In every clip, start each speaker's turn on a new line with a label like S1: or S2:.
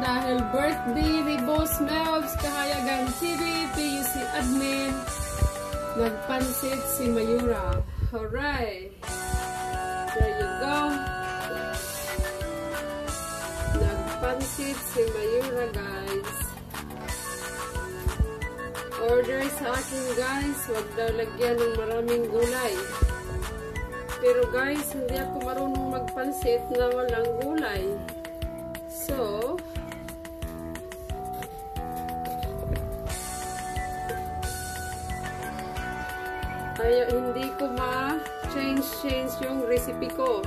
S1: dahil birthday ni Boss Melvs, Kahayagan TV, PUC Admin, nagpansit si Mayura. Alright. There you go. Nagpansit si Mayura, guys. Order sa akin, guys. Huwag daw lagyan ng maraming gulay. Pero guys, hindi ako marunong magpansit na walang gulay. So, kaya hindi ko ma-change-change yung recipe ko.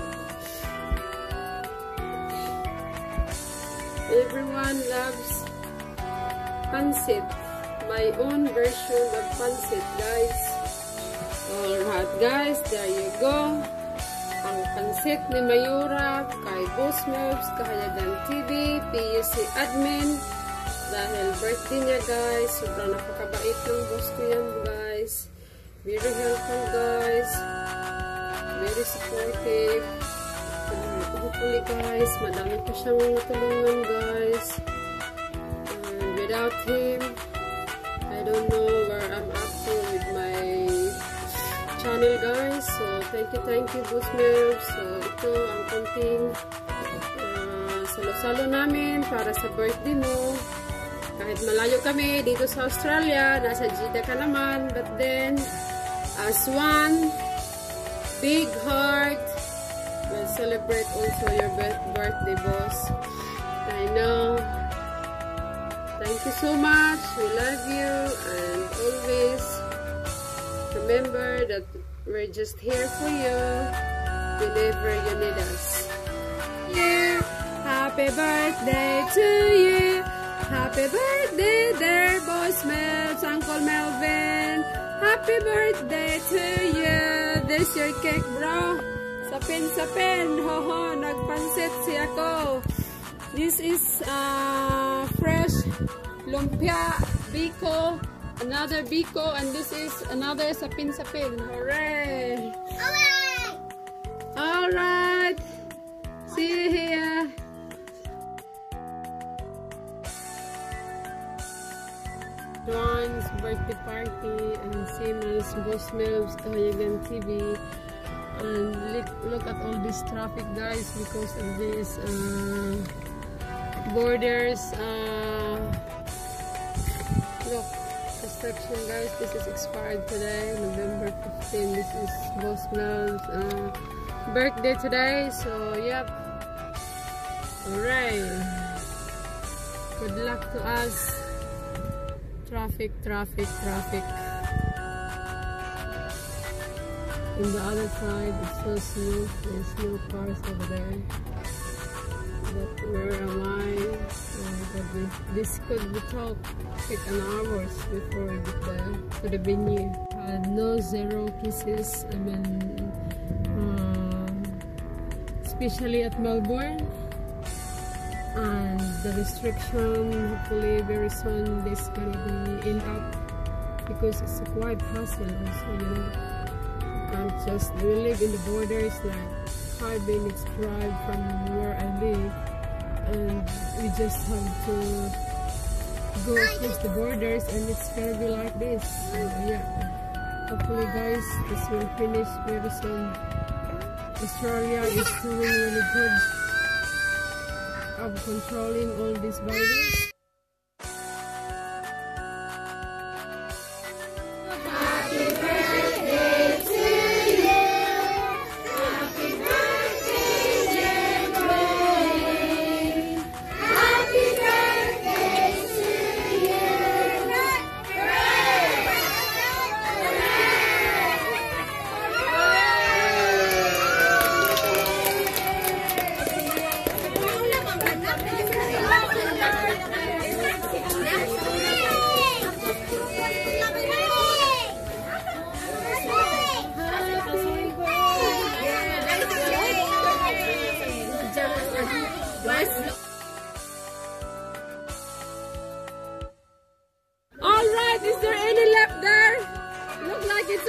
S1: Everyone loves pancit. My own version of pancit, guys. Alright, guys. There you go. Ang pancit ni Mayura kay Boss Moves, Kahayagan TV, PUC Admin. Dahil birthday niya, guys. Sobrang napakabait ng boss ko yan, guys. Very helpful, guys. Very supportive. Uh, hopefully, guys, madami pa siyang tulungan, guys. And without him, I don't know where I'm up to with my channel, guys. So, thank you, thank you, Boost Nerves. So, ito ang konting uh, salo-salo namin para sa birthday mo. Kahit malayo kami dito sa Australia, nasa Jeddah ka naman, but then, as one big heart. We'll celebrate also your birthday boss. I know. Thank you so much. We love you. And always remember that we're just here for you. Whenever you need us you happy birthday to you. Happy birthday dear boss Mhelvz Uncle Melvin Happy birthday to you! This your cake, bro. Sapin, sapin. Hoho, nagpansit si ako. This is uh, fresh lumpia biko. Another biko. And this is another sapin, sapin. Hooray!
S2: Hooray!
S1: Birthday party and same Boss Mhelvz Cahayagan TV and look, look at all this traffic guys because of this uh, borders uh, look construction guys this is expired today November 15 this is Boss uh, birthday today so yep. Alright good luck to us traffic, traffic, traffic. On the other side, it's so smooth. There's no cars over there. But where am I? Oh this could be talk take an hours before we get there to the venue. Uh, no zero kisses. I mean, um, especially at Melbourne and the restriction hopefully very soon this gonna be end up because it's a quite hassle also you know. Can't just we live in the borders like five minutes drive from where I live and we just have to go across the borders and it's gonna be like this. So yeah. Hopefully guys this will finish very soon. Australia is doing really good of controlling all these virus.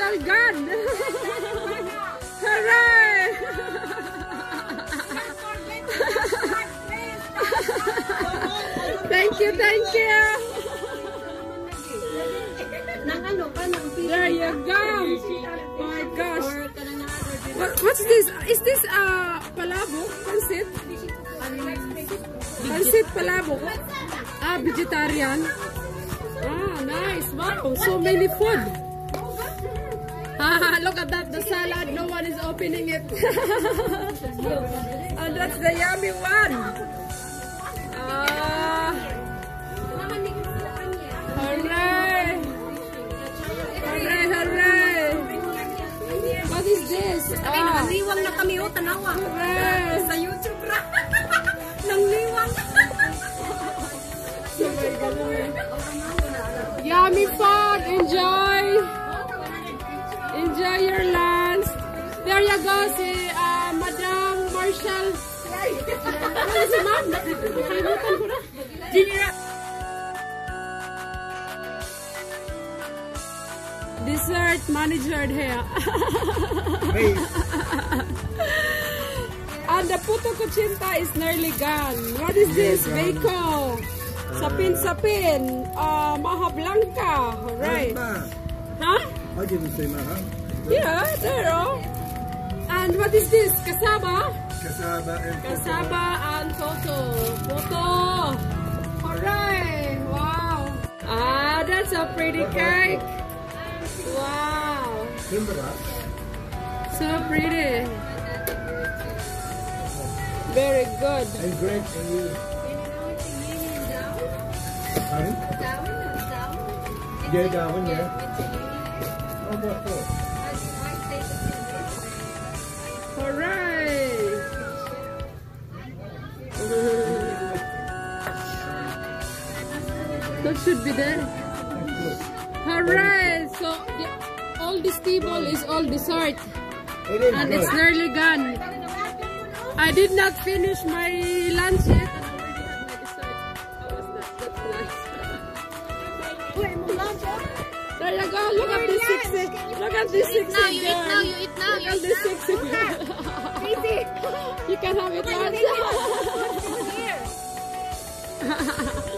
S2: our God! Hooray!
S1: thank you, thank you! There you go! My gosh! What, what's this? Is this uh, palabo? What is it? palabo? Ah, vegetarian. Ah, nice! Wow, so many food! Ah, look at that, the salad. No one is opening it. oh, that's the yummy one. Ah, hooray. Hooray, hooray. What is this? Ah,
S2: nangliwang na kami, oh, tanawa.
S1: hooray.
S2: Sa YouTube ra. nangliwang.
S1: Yummy food. Enjoy. Enjoy your lunch. There you go, si uh, Madam Marshall. Ano si Ma'am? Nakalimutan ko na. Dessert manager here. And the puto kuchinta is nearly gone. What is this? Bacon. Sapin-sapin. Uh, maha blanca. Right. Huh?
S3: I didn't say Maha.
S1: Yeah, there. Oh. And what is this? Kasaba?
S3: Cassava and
S1: Kasaba and Toto. Toto. Hooray! Wow. Ah, that's a pretty cake. Wow.
S3: Timber
S1: So pretty. Very good.
S3: and Greg and you. Huh? Yeah, that one, yeah. Oh, what for?
S1: That should be there. Hooray! So the, all this table is all dessert
S3: It is
S1: and
S3: good.
S1: it's nearly gone. I did not finish my lunch yet. And already had my dessert. How was that? That's nice. There you go. Look at this sexy. Look at this sexy
S2: now, you eat now, you eat now, you
S1: at
S2: eat
S1: this girl. You can have it lunch.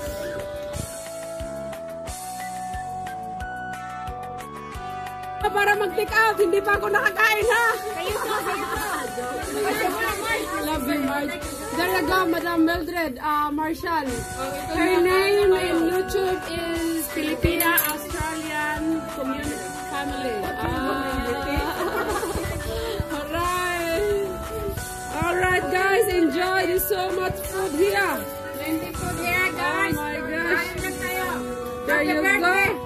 S1: Para mag-take out, hindi pa ako nakakain ha. Love you, Marge. Go, Madam Mildred uh, Marshall. Her name in YouTube is Filipina Australian Community Family. Ah. Alright. Alright, guys, enjoy. There's so much food here.
S2: Plenty food here,
S1: Oh
S2: guys.
S1: my gosh. There you go.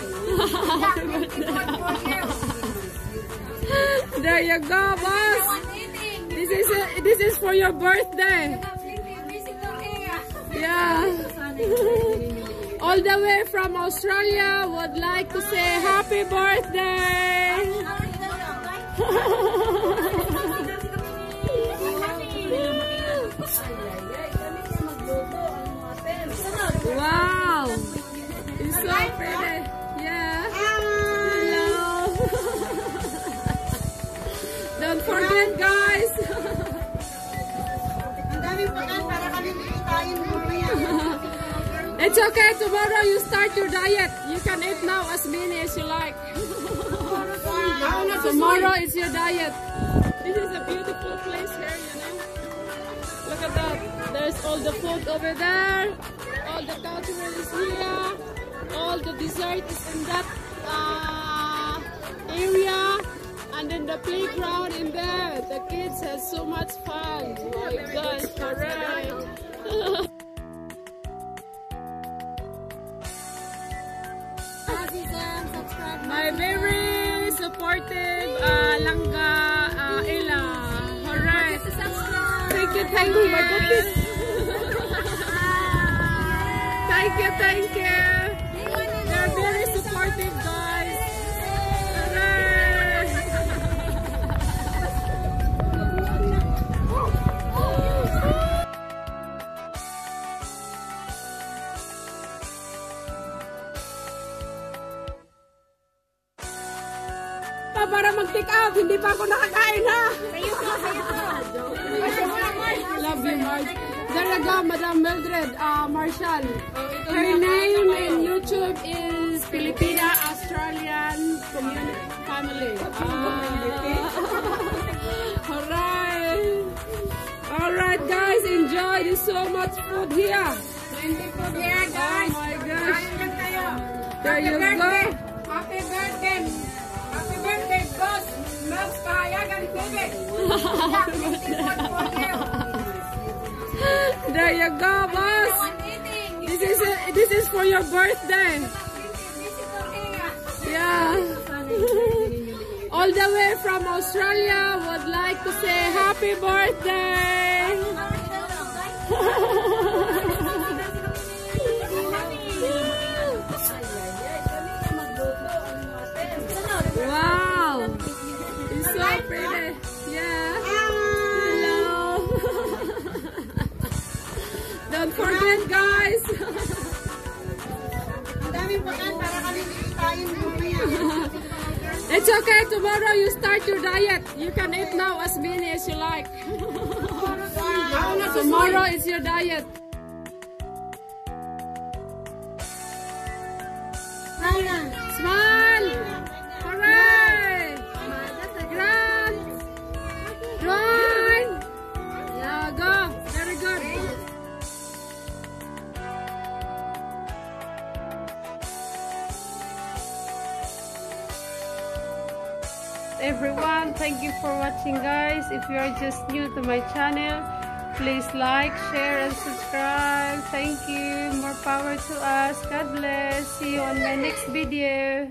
S1: There you go, boss. This is this is for your birthday. Yeah. All the way from Australia would like to say happy birthday. forget guys.
S2: Ang daming pagkain para kami tayo mamaya.
S1: It's okay. Tomorrow you start your diet. You can eat now as many as you like. Tomorrow is your diet. This is a beautiful place here, you know. Look at that. There's all the food over there. All the cultural is here. All the dessert is in that uh. And then the playground in there. The kids have so much fun. My gosh, hooray. My very supportive uh, Langga uh, Ella. Hooray. Thank you, thank you. thank you, thank you. Pa, para mag-take out, hindi pa ako nakakain ha.
S2: Sa'yo to, sa'yo to.
S1: There you go, Madam Mildred uh, Marshall. Her name in YouTube is Filipina Australian Community Family. Ah. Alright. Alright guys, enjoy. There's so much food here.
S2: Plenty food here,
S1: Oh
S2: guys.
S1: my gosh. There
S2: Happy
S1: you
S2: birthday.
S1: go.
S2: Happy birthday.
S1: There you go, boss. This is this is for your birthday. Yeah. All the way from Australia would like to say happy birthday. Don't forget guys.
S2: Ang daming pakan para kami kain mamaya.
S1: It's okay. Tomorrow you start your diet. You can eat now as many as you like. Tomorrow is your diet. Everyone, thank you for watching guys. If you are just new to my channel, please like, share and subscribe. Thank you. More power to us. God bless. See you on my next video.